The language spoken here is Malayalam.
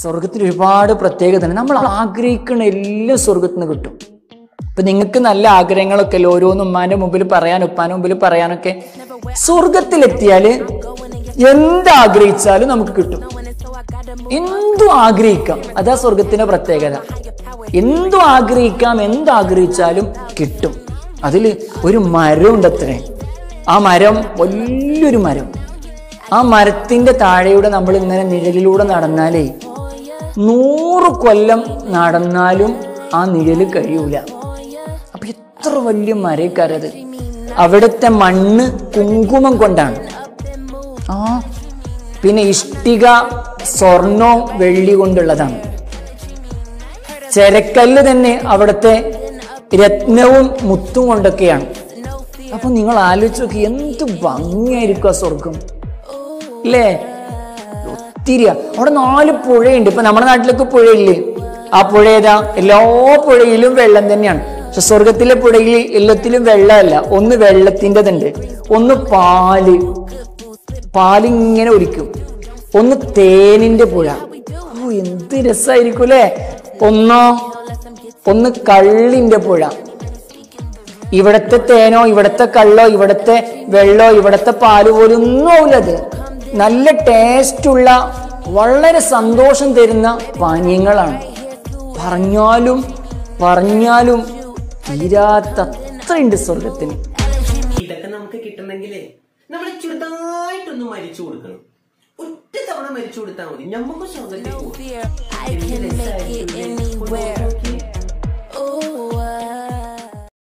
സ്വർഗത്തിൽ ഒരുപാട് പ്രത്യേകത നമ്മൾ ആഗ്രഹിക്കുന്ന എല്ലാം സ്വർഗത്തിൽ നിന്ന് കിട്ടും. ഇപ്പൊ നിങ്ങൾക്ക് നല്ല ആഗ്രഹങ്ങളൊക്കെ അല്ലേ? ഓരോന്നും ഉമ്മാന്റെ മുമ്പിൽ പറയാൻ ഉപ്പാന്റെ മുമ്പിൽ പറയാനൊക്കെ. സ്വർഗത്തിലെത്തിയാൽ എന്താഗ്രഹിച്ചാലും നമുക്ക് കിട്ടും. എന്തു ആഗ്രഹിക്കാം? അതാ സ്വർഗത്തിന്റെ പ്രത്യേകത. എന്തു ആഗ്രഹിക്കാം എന്താഗ്രഹിച്ചാലും കിട്ടും. അതിൽ ഒരു മരം ഉണ്ടത്രേ ആ മരം വലിയൊരു മരം. ആ മരത്തിന്റെ താഴെയൂടെ നമ്മൾ ഇങ്ങനെ നിഴലിലൂടെ നടന്നാലേ നൂറ് കൊല്ലം നടന്നാലും ആ നിഴൽ കഴിയൂല. അപ്പൊ എത്ര വലിയ മരക്കാരത്. അവിടുത്തെ മണ്ണ് കുങ്കുമം കൊണ്ടാണ്. ആ പിന്നെ ഇഷ്ടിക സ്വർണവും വെള്ളി കൊണ്ടുള്ളതാണ്. ചെരക്കല്ല് തന്നെ അവിടുത്തെ രത്നവും മുത്തും കൊണ്ടൊക്കെയാണ്. അപ്പൊ നിങ്ങൾ ആലോചിച്ച് നോക്കി എന്ത് ഭംഗിയായിരിക്കും ആ സ്വർഗം. അല്ലേ ഒത്തിരി അവിടെ നാല് പുഴയുണ്ട്. ഇപ്പൊ നമ്മുടെ നാട്ടിലൊക്കെ പുഴയില്ലേ? ആ പുഴ ഏതാ? എല്ലാ പുഴയിലും വെള്ളം തന്നെയാണ്. പക്ഷെ സ്വർഗത്തിലെ പുഴയിൽ എല്ലാത്തിലും വെള്ളമല്ല. ഒന്ന് വെള്ളത്തിന്റെതുണ്ട്. ഒന്ന് പാൽ. പാലിങ്ങനെ ഒരിക്കും ഒന്ന് തേനിന്റെ പുഴ. ഓ എന്ത് രസമായിരിക്കും അല്ലേ? ഒന്നോ? ഒന്ന് കള്ളിന്റെ പുഴ. ഇവിടത്തെ തേനോ ഇവിടത്തെ കള്ളോ ഇവിടത്തെ വെള്ളോ ഇവിടത്തെ പാൽ പോലും ഒന്നും ആവില്ലത് നല്ല ടേസ്റ്റുള്ള വളരെ സന്തോഷം തരുന്ന പാനീയങ്ങളാണ്. പറഞ്ഞാലും പറഞ്ഞാലും തീരാത്തത്രയുണ്ട് സ്വർഗത്തിന് ഇതൊക്കെ നമുക്ക് കിട്ടണമെങ്കിലേ നമ്മൾ ചെറുതായിട്ടൊന്ന് മരിച്ചു കൊടുക്കണം. ഒറ്റ തവണ മരിച്ചു കൊടുത്താൽ മതി. നമുക്ക് സ്വർഗത്തിൽ